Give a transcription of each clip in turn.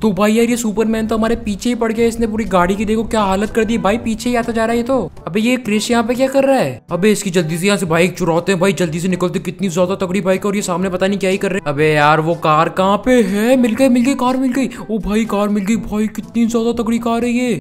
तो भाई यार, ये सुपरमैन तो हमारे पीछे ही पड़ गया इसने पूरी गाड़ी की देखो क्या हालत कर दी। भाई पीछे ही आता जा रहा है ये तो। अबे ये क्रिश यहाँ पे क्या कर रहा है? अबे इसकी जल्दी से यहाँ से बाइक चुराते हैं भाई, जल्दी से निकलते कितनी ज़्यादा तगड़ी बाइक और ये सामने पता नहीं क्या ही कर रहे अबे यार, वो कार कहाँ पे है? मिल गई मिल गई, कार मिल गई। ओ भाई, कार मिल गई। भाई, कितनी ज़्यादा तगड़ी कार है ये।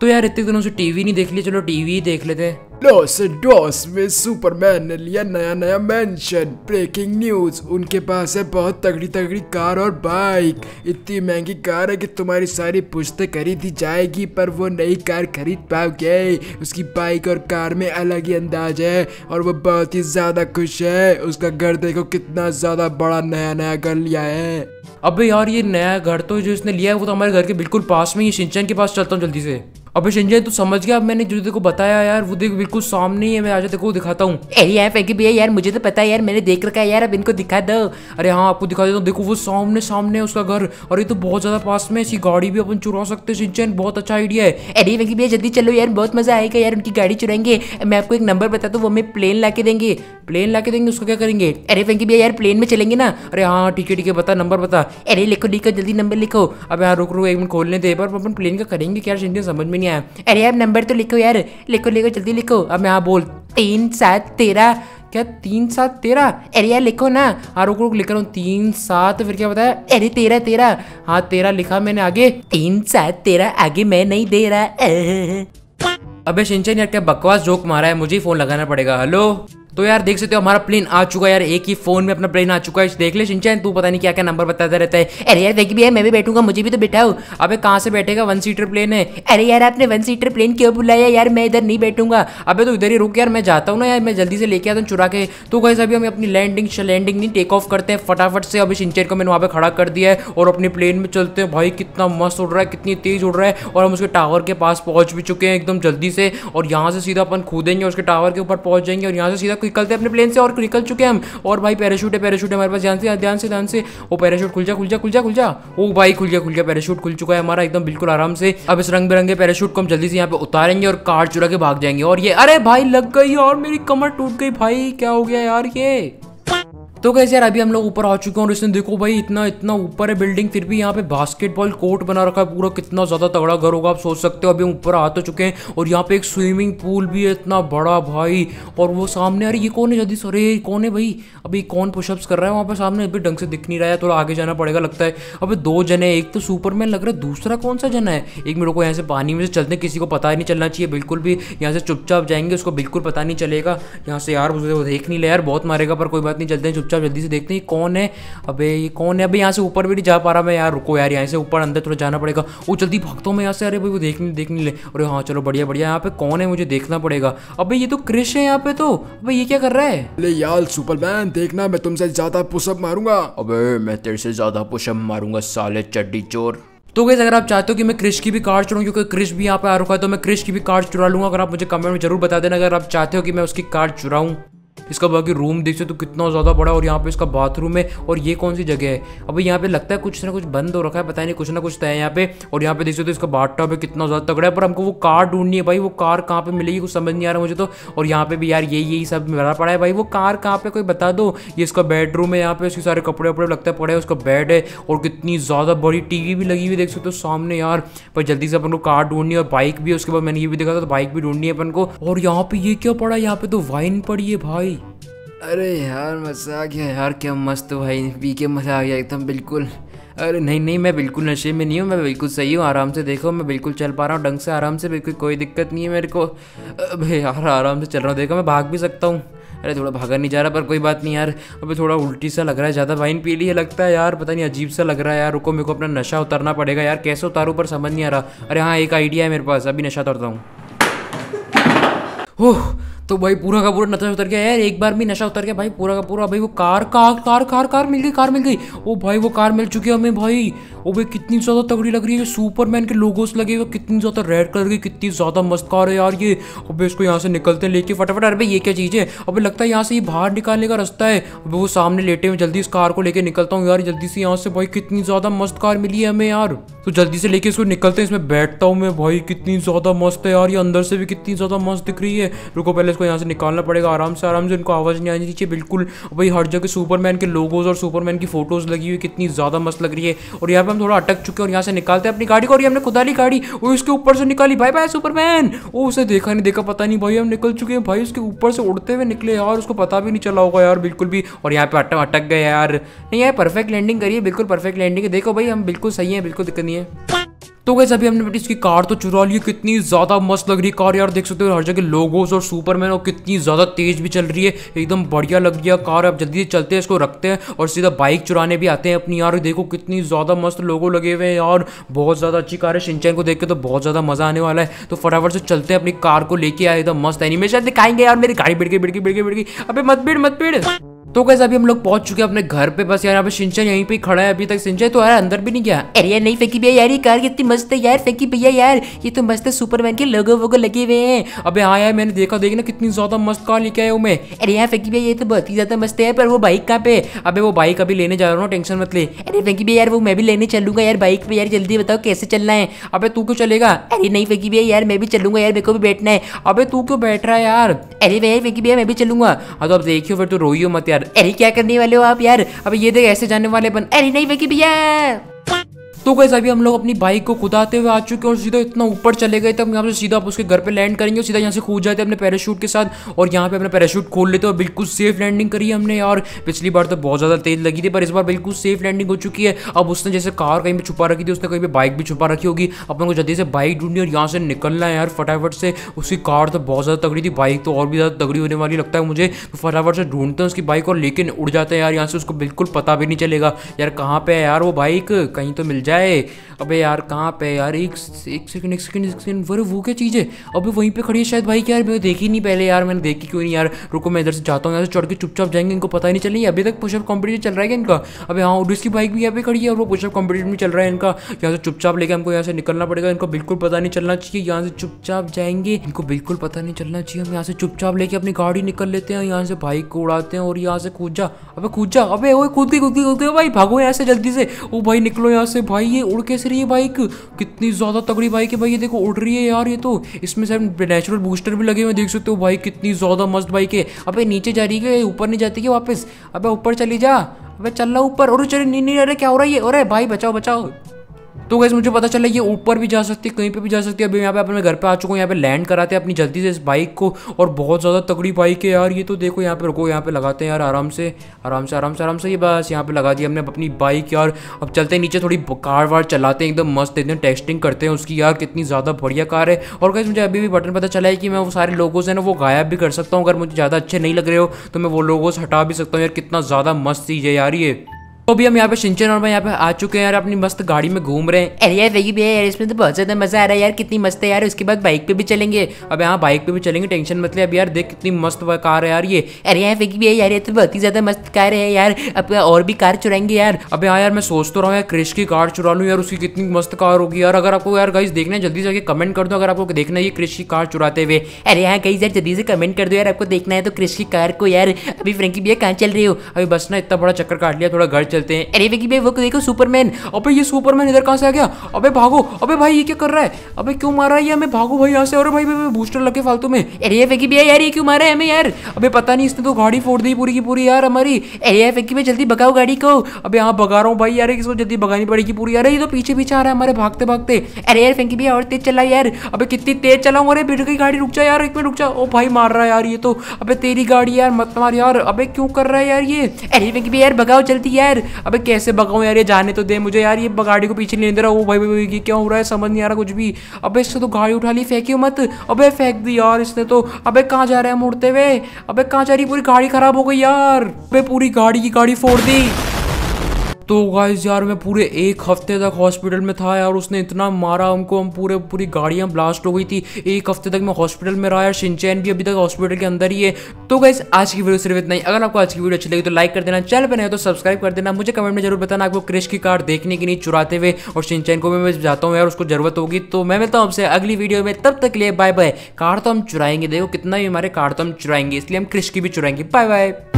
तो यार, इतने दिनों से टीवी नहीं देख लिया। चलो टीवी देख लेते हैं। लॉस एंडोस में सुपरमैन ने लिया नया नया मेंशन ब्रेकिंग न्यूज़ उनके पास है बहुत तगड़ी तगड़ी कार और बाइक इतनी महँगी कार है कि तुम्हारी सारी पुश्तें खरीदी जाएगी, पर वो नई कार खरीद पाओगे। उसकी बाइक और कार में अलग ही अंदाज है, और वो बहुत ही ज़्यादा खुश है। उसका घर देखो कितना ज़्यादा बड़ा नया नया घर लिया है। अबे यार, ये नया घर तो जो इसने लिया है, वो तो हमारे घर के बिल्कुल पास में ही सिंचन के पास चलता हूँ जल्दी से। अबे संजय तू समझ गया? अब मैंने जो देखो बताया यार वो देख बिल्कुल सामने ही है मैं आज देखो दिखाता हूँ। अरे यार फैंकी भैया यार मुझे तो पता है यार मैंने देख रखा है यार अब इनको दिखा दो। अरे हाँ आपको दिखा देता हूँ देखो वो सामने सामने है उसका घर और ये तो बहुत ज़्यादा पास में ऐसी गाड़ी भी अपन चुरा सकते हैं सिंचन बहुत अच्छा आइडिया है। अरे फैंकी भैया जल्दी चलो यार बहुत मज़ा आएगा यार उनकी गाड़ी चुराएँगे। मैं आपको एक नंबर बताता हूँ वो हमें प्लेन ला के देंगे। प्लेन ला के देंगे उसका क्या करेंगे? अरे फैंकी भैया यार प्लेन में चलेंगे ना। अरे हाँ ठीक है ठीक है बता नंबर बता। अरे लिखो लिखो जल्दी नंबर लिखो। अब यहाँ रुक रुक एक मिनट खोलने दे पर अपन प्लेन का करेंगे क्या? सिंचन समझ में नहीं है अरे यार नंबर तो लिखो यार। लिखो लिखो, जल्दी लिखो। अब मैं यहाँ बोल, तीन सात तेरह। क्या तीन सात तेरह? अरे यार, लिखो ना। हाँ रुक रुक, लिख रहा हूँ। तीन सात, फिर क्या बताया? अरे तेरह तेरह। हाँ तेरह लिखा मैंने आगे। तीन सात तेरह, आगे मैं नहीं दे रहा। अबे सिंचन यार, क्या बकवास जोक मारा है? मुझे फ़ोन लगाना पड़ेगा। हेलो तो यार देख सकते हो, हमारा प्लेन आ चुका है यार, एक ही फ़ोन में अपना प्लेन आ चुका है। देख ले सिंचन तू पता नहीं क्या क्या नंबर बताता रहता है। अरे यार देखिए भैया मैं भी बैठूँगा, मुझे भी तो बैठाओ अबे कहाँ से बैठेगा? वन सीटर प्लेन है। अरे यार आपने वन सीटर प्लेन क्यों बुलाया यार? मैं इधर नहीं बैठूँगा। अबे तो इधर ही रुक यार, मैं जाता हूँ ना यार, मैं जल्दी से लेके आता हूँ चुरा के। तो कैसे अभी हम अपनी लैंडिंग लैंडिंग नहीं टेक ऑफ़ करते हैं फटाफट से। अभी सिंचन को मैंने वहाँ पे खड़ा कर दिया है और अपने प्लेन में चलते हैं। भाई कितना मस्त उड़ रहा है, कितनी तेज उड़ रहा है। और हम उसके टावर के पास पहुँच भी चुके हैं एकदम जल्दी से। और यहाँ से सीधा अपन कूदेंगे उसके टावर के ऊपर पहुँच जाएँगे और यहाँ से सीधा निकलते हैं अपने प्लेन से और निकल चुके हैं हम। और भाई पैराशूट है पैराशूट हमारे पास। ध्यान से ध्यान से ध्यान से वो पैराशूट खुल जा खुल जा खुल जा खुल जा। ओ, भाई खुल गया खुल गया। पैराशूट खुल चुका है हमारा एकदम बिल्कुल आराम से। अब इस रंग बिरंगे पैराशूट को हम जल्दी से यहाँ पे उतारेंगे और कार चुरा के भाग जाएँगे। और ये, अरे भाई लग गई और मेरी कमर टूट गई। भाई, क्या हो गया यार ये? तो कैसे यार, अभी हम लोग ऊपर आ चुके हैं और इसने देखो भाई, इतना इतना ऊपर है बिल्डिंग फिर भी यहाँ पे बास्केटबॉल कोर्ट बना रखा है पूरा, कितना ज़्यादा तगड़ा घर होगा, आप सोच सकते हो, अभी ऊपर आ तो चुके हैं और यहाँ पे एक स्विमिंग पूल भी है, इतना बड़ा भाई। और वो सामने, अरे ये कौन है जल्दी अरे कौन है भाई? अभी कौन पुशअप्स कर रहा है वहाँ पे? सामने अभी ढंग से दिख नहीं रहा है, थोड़ा आगे जाना पड़ेगा लगता है। अभी दो जने, एक तो सुपरमैन लग रहा है, दूसरा कौन सा जना है? एक मेरे को यहाँ से पानी में से चलते, किसी को पता ही नहीं चलना चाहिए, बिल्कुल भी यहाँ से चुपचाप जाएँगे, उसको बिल्कुल पता नहीं चलेगा। यहाँ से यार उसे देख नहीं ले यार, बहुत मारेगा, पर कोई बात नहीं, चलते हैं, चुपचाप जल्दी से देखते हैं कौन है। अबे ये कौन है? अभी यहाँ से ऊपर भी नहीं जा पा रहा मैं। यार रुको यार यहाँ से ऊपर अंदर थोड़ा जाना पड़ेगा। वो जल्दी भागता हूँ मैं यहाँ से। अरे भाई वो देख नहीं देख नहीं ले। अरे हाँ चलो बढ़िया बढ़िया। यहाँ पे कौन है? मुझे देखना पड़ेगा। अबे ये तो क्रिश है यहाँ पे तो। अबे ये क्या कर रहा है? अरे यार सुपरमैन देखना मैं तुमसे ज़्यादा पुशअप मारूँगा। अबे मैं तेरे से ज़्यादा पुशअप मारूँगा साले चड्डी चोर। तो गैस अगर आप चाहते हो कि मैं क्रिश की भी कार्ड चुराऊँ क्योंकि क्रिश भी यहाँ पे आ रुका है तो मैं क्रिश की भी कार्ड चुरा लूँगा। अगर आप मुझे कमेंट में ज़रूर बता देना अगर आप चाहते हो कि मैं उसकी कार्ड चुराऊँ। इसका बाकी रूम देख सकते हो तो कितना ज़्यादा बड़ा और यहाँ पे इसका बाथरूम है, और ये कौन सी जगह है? अब यहाँ पे लगता है कुछ ना कुछ बंद हो रखा है, पता नहीं कुछ ना कुछ तय है यहाँ पे, और यहाँ पे देख सकते हो इसका बाट टॉप है, कितना ज़्यादा तगड़ा है, पर हमको वो कार ढूंढनी है भाई, वो कार कहाँ पे मिलेगी कुछ समझ नहीं आ रहा मुझे तो और यहाँ पे भी यार यही यही सब भरा पड़ा है भाई, वो कार कहाँ पे कोई बता दो? ये इसका बेडरूम है यहाँ पे, उसके सारे कपड़े वपड़े लगता है, पड़े उसका बेड है, और कितनी ज़्यादा बड़ी टीवी भी लगी हुई देख सकते हो सामने यार, पर जल्दी से अपन को कार ढूंढनी है, और बाइक भी उसके बाद मैंने ये भी देखा था तो बाइक भी ढूंढनी है अपन को, और यहाँ पे ये क्या पड़ा है? यहाँ पे तो वाइन पड़ी है भाई। अरे यार मज़ा आ गया यार, क्या मस्त भाई पी के मज़ा आ गया एकदम बिल्कुल। अरे नहीं नहीं, मैं बिल्कुल नशे में नहीं हूँ, मैं बिल्कुल सही हूँ, आराम से देखो, मैं बिल्कुल चल पा रहा हूँ, ढंग से, आराम से, बिल्कुल कोई दिक्कत नहीं है मेरे को। अबे यार, आराम से चल रहा हूँ, देखो, मैं भाग भी सकता हूँ। अरे थोड़ा भागा नहीं जा रहा, पर कोई बात नहीं यार अभी थोड़ा उल्टी सा लग रहा है, ज़्यादा वाइन पी ली है लगता है यार, पता नहीं अजीब सा लग रहा है यार, रुको, मेरे को अपना नशा उतरना पड़ेगा यार, कैसे उतारूँ, पर समझ नहीं आ रहा। अरे हाँ एक आइडिया है मेरे पास, अभी नशा उतरता हूँ। ओह तो भाई पूरा का पूरा नशा उतर गया। यार, एक बार भी नशा उतर गया, भाई पूरा का पूरा। भाई वो कार कार कार कार मिल गई, कार मिल गई। ओ भाई, वो कार मिल चुकी है हमें, भाई। ओ भाई, कितनी ज़्यादा तगड़ी लग रही है सुपरमैन के लोगोस लगे हुए, कितनी ज़्यादा रेड कलर की, कितनी ज़्यादा मस्त कार है यार ये। अबे इसको यहाँ से निकलते हैं, लेके फटाफट, अरे ये क्या चीज़ है? अबे लगता है यहाँ से ये बाहर निकालने का रास्ता है। अबे वो सामने लेटे हुए, जल्दी इस कार को लेके निकलता हूँ यार, जल्दी से यहाँ से। भाई, कितनी ज़्यादा मस्त कार मिली है हमें यार। तो जल्दी से लेके इसको निकलते हैं, इसमें बैठता हूँ मैं, भाई, कितनी ज़्यादा मस्त है यार, ये अंदर से भी कितनी ज़्यादा मस्त दिख रही है। रुको, पहले इसको यहाँ से निकालना पड़ेगा, आराम से आराम से, इनको आवाज़ नहीं आनी चाहिए, बिल्कुल। भाई, हर जगह सुपरमैन के लोगोज और सुपरमैन की फ़ोटोज़ लगी हुई, कितनी ज़्यादा मस्त लग रही है। और यहाँ पे हम थोड़ा अटक चुके हैं और यहाँ से निकालते हैं अपनी गाड़ी को। और ये हमने खुदा गाड़ी और इसके ऊपर से निकाली। भाई भाई, सुपरमैन! वो उसे देखा नहीं, देखा, पता नहीं। भाई, हम निकल चुके हैं। भाई, उसके ऊपर से उड़ते हुए निकले यार। उसको पता भी नहीं चला होगा यार, बिल्कुल भी। और यहाँ पे अटक अटक गए यार। नहीं यार परफेक्ट लैंडिंग करिए। बिल्कुल परफेक्ट लैंडिंग देखो भाई, हम बिल्कुल सही है, बिल्कुल दिक्कत नहीं है। तो गैस, अभी हमने बेटी इसकी कार तो चुरा ली है, कितनी ज़्यादा मस्त लग रही है कार यार। देख सकते हो हर जगह लोगोस और सुपरमैन और कितनी ज़्यादा तेज भी चल रही है। एकदम बढ़िया लग रही है कार। अब जल्दी से चलते हैं, इसको रखते हैं और सीधा बाइक चुराने भी आते हैं अपनी यार। देखो कितनी ज़्यादा मस्त लोगो लगे हुए हैं यार। बहुत ज़्यादा अच्छी कार है सिंचैन को देख के तो बहुत ज़्यादा मज़ा आने वाला है। तो फटाफट से चलते हैं अपनी कार को लेके आए, एकदम मस्त एनिमेशन दिखाएँगे यार। मेरी गाड़ी बिड़ गई बिड़ गई बिड़ गई बिड़ गई अबे मत बिड़ मत बिड़ तो कैसे अभी हम लोग पहुँच चुके हैं अपने घर पे? बस यार यहाँ पे सिंचन यहीं पे खड़ा है अभी तक। सिंचन तो यार अंदर भी नहीं गया। अरे यार नहीं फेंकी भैया यार ये कार कितनी मस्त है यार फेंकी भैया यार। ये तो मस्त है सुपरमैन के लोगो वोगो लगे हुए हैं। अबे हाँ यार मैंने देखा देखना कितनी ज़्यादा मस्त कार लेके आया हूँ मैं। अरे यार फेंकी भैया ये तो बहुत ही ज़्यादा मस्त है पर वो बाइक कहाँ पे? अबे वो बाइक अभी लेने जा रहा हूँ टेंशन मत ले। अरे फेंकी भैया यार वो मैं भी लेने चलूँगा यार बाइक पे यार जल्दी बताओ कैसे चलना है? अबे तू क्यों चलेगा? अरे नहीं फेंकी भैया यार मैं भी चलूँगा यार मेरे को भी बैठना है। अबे तू क्यों बैठ रहा है यार? अरे भैया फेंकी भैया मैं भी चलूँगा। हाँ तो अब देखियो फिर तू रोइयो मत यार। अरे क्या करने वाले हो आप यार? अब ये देख, ऐसे जाने वाले बन अरे नहीं फेंकी भैया! तो कैसे अभी हम लोग अपनी बाइक को कुदाते हुए आ चुके और सीधा इतना ऊपर चले गए तब यहाँ से सीधा आप उसके घर पे लैंड करेंगे और सीधा यहाँ से कूद जाते हैं अपने पैराशूट के साथ और यहाँ पे अपना पैराशूट खोल लेते हैं और बिल्कुल सेफ़ लैंडिंग करी है हमने यार। पिछली बार तो बहुत ज़्यादा तेज लगी थी, पर इस बार बिल्कुल सेफ़ लैंडिंग हो चुकी है। अब उसने जैसे कार कहीं पर छुपा रखी थी, उसने कहीं पर बाइक भी छुपा रखी होगी। अपन को जल्दी से बाइक ढूंढनी और यहाँ से निकलना है यार फटाफट से। उसकी कार तो बहुत ज़्यादा तगड़ी थी बाइक तो और भी ज़्यादा तगड़ी होने वाली लगता है मुझे। तो फटाफट से ढूंढते हैं उसकी बाइक और लेकिन उड़ जाते हैं यार। यहाँ से उसको बिल्कुल पता भी नहीं चलेगा। यार कहाँ पे है यार वो बाइक कहीं तो मिल जाए। अबे यार, कहाँ पे यार? एक एक सेकंड एक सेकंड एक सेकंड अरे वो क्या चीज़ है? अबे वहीं पे खड़ी है शायद बाइक यार? मैं देखी नहीं पहले यार, मैंने देखी क्यों नहीं यार? रुको, मैं इधर से जाता हूँ, यहाँ से चढ़ के चुपचाप जाएँगे, इनको पता ही नहीं चलेगी। अभी तक पुशअप कॉम्पिटिशन चल रहा है क्या इनका? अबे हाँ और इसकी बाइक भी यहाँ पे खड़ी है और वो पुशअप कॉम्पिटिशन भी चल रहा है इनका। यहाँ से चुपचाप लेके हमको यहाँ से निकलना पड़ेगा, इनको बिल्कुल पता नहीं चलना चाहिए। यहाँ से चुपचाप जाएँगे, इनको बिल्कुल पता नहीं चलना चाहिए। हम यहाँ से चुपचाप लेके अपनी गाड़ी निकल लेते हैं, यहाँ से बाइक को उड़ाते हैं और यहाँ से कूद जा। अबे कूद जा, अबे वो कूद गई कूद गई कूद गई। भाई, भागो यहाँ से जल्दी से। ओ भाई, निकलो यहाँ से भाई। ये उड़ कैसे रही है बाइक कितनी ज़्यादा तगड़ी बाइक है भाई, ये देखो, उड़ रही है यार ये तो। इसमें शायद नेचुरल बूस्टर भी लगे हुए देख सकते हो भाई, कितनी ज़्यादा मस्त बाइक है। अबे, नीचे जा रही है ऊपर नहीं जाती है वापस? अबे, ऊपर चली जा। अबे, चल रहा ऊपर। और चले, नहीं नहीं, अरे, क्या हो रहा है ये? अरे, भाई, बचाओ बचाओ। तो गैस मुझे पता चला ये ऊपर भी जा सकती है, कहीं पे भी जा सकती है। अभी यहाँ पे अपने घर पे आ चुका हूँ, यहाँ पे लैंड कराते हैं अपनी जल्दी से इस बाइक को। और बहुत ज़्यादा तगड़ी बाइक है यार, ये तो देखो यहाँ पे, रुको, यहाँ पे लगाते हैं यार आराम से आराम से आराम से आराम से। ये बस, यहाँ पे लगा दिया हमने अपनी बाइक यार। अब चलते हैं नीचे, थोड़ी कार वार चलाते हैं, एकदम मस्त, एकदम टेस्टिंग करते हैं उसकी यार। कितनी ज़्यादा बढ़िया कार है। और गैस मुझे अभी भी बटन पता चला है कि मैं वो सारे लोगों से ना वो गायब भी कर सकता हूँ। अगर मुझे ज़्यादा अच्छे नहीं लग रहे हो तो मैं वो लोगों से हटा भी सकता हूँ। यार कितना ज़्यादा मस्त चीज़ है यार ये। तो अभी हम यहाँ पे सिंचन और मैं यहाँ पे आ चुके हैं यार अपनी मस्त गाड़ी में घूम रहे हैं। अरे यार वही भैया यार इसमें तो बहुत ज़्यादा मज़ा आ रहा है यार कितनी मस्त है यार उसके बाद बाइक पे भी चलेंगे। अब यहाँ बाइक पे भी चलेंगे टेंशन मत ले अब यार देख कितनी मस्त कार है यार ये। अरे यार वही भैया यार ये तो बहुत ही ज़्यादा मस्त कार है यार अब और भी कार चुराएँगे यार। अब यहाँ यार मैं सोच तो रहा हूँ यार क्रिश की कार चुरा लूँ यार उसकी कितनी मस्त कार होगी यार। अगर आपको यार गाइस देखना है जल्दी से कमेंट कर दो अगर आपको देखना है ये क्रिश की कार चुराते हुए। अरे यहाँ कहीं यार जल्दी से कमेंट कर दो यार आपको देखना है तो क्रिश की कार को यार। अभी फ्रेंकी भैया कहाँ चल रही हो? अभी बस ना इतना बड़ा चक्कर काट लिया थोड़ा घर चलते हैं। अरे वही वो देखो सुपरमैन। अबे ये सुपरमैन इधर कहाँ से आ गया? अबे भागो। अबे भाई, ये क्या कर रहा है? अबे क्यों मारा है ये हमें? भागो भाई यहाँ से। अरे भाई भाई बूस्टर लगे फालतू में। अरे फेंकी भैया यार, ये क्यों मारा है हमें यार? अबे पता नहीं, इसने तो गाड़ी फोड़ दी पूरी की पूरी यार हमारी। अरे फेंकी भैया जल्दी भगाओ गाड़ी को। अबे यहाँ भगा रहा हूँ भाई यार इसको जल्दी भगानी पड़ेगी पूरी यार? ये तो पीछे पीछे आ रहा है हमारे भागते भागते अरे यार फेंकी भैया और तेज चला यार। अबे कितनी तेज चलाऊं? अरे बिट गई गाड़ी, रुक जा यार, एक मिनट रुक जा। ओ भाई, मार रहा है यार ये तो। अबे तेरी गाड़ी यार, मत मार यार। अबे क्यों कर रहा है यार ये? अरे फेंकी भैया यार, भगाओ जल्दी यार। अबे कैसे भगाऊं यार, ये जाने तो दे मुझे यार, ये गाड़ी को पीछे नहीं दे रहा, वो भाई भाई ये क्या हो रहा है, समझ नहीं आ रहा कुछ भी। अबे इससे तो गाड़ी उठा ली फेंकी मत। अबे फेंक दी यार इसने तो। अबे कहाँ जा रहा है मुड़ते हुए अबे कहाँ जा रही पूरी गाड़ी खराब हो गई यार। अबे पूरी गाड़ी की गाड़ी फोड़ दी। तो गाइस यार, मैं पूरे एक हफ़्ते तक हॉस्पिटल में था यार, उसने इतना मारा हमको, हम पूरे पूरी गाड़ियाँ ब्लास्ट हो गई थी। एक हफ़्ते तक मैं हॉस्पिटल में रहा यार शिनचैन भी अभी तक हॉस्पिटल के अंदर ही है। तो गाइस आज की वीडियो सिर्फ़ इतना ही। अगर आपको आज की वीडियो अच्छी लगी तो लाइक कर देना चैनल पर नहीं तो सब्सक्राइब कर देना। मुझे कमेंट में ज़रूर बताना आपको क्रिश की कार देखने की नहीं चुराते हुए और शिनचैन को भी मैं जाता हूँ यार, उसको ज़रूरत होगी। तो मैं मिलता हूँ आपसे अगली वीडियो में। तब तक लिए बाय बाय कार तो हम चुराएँगे, देखो कितना भी हमारे कार तो हम चुराएँगे, इसलिए हम क्रिश की भी चुराएँगे। Bye bye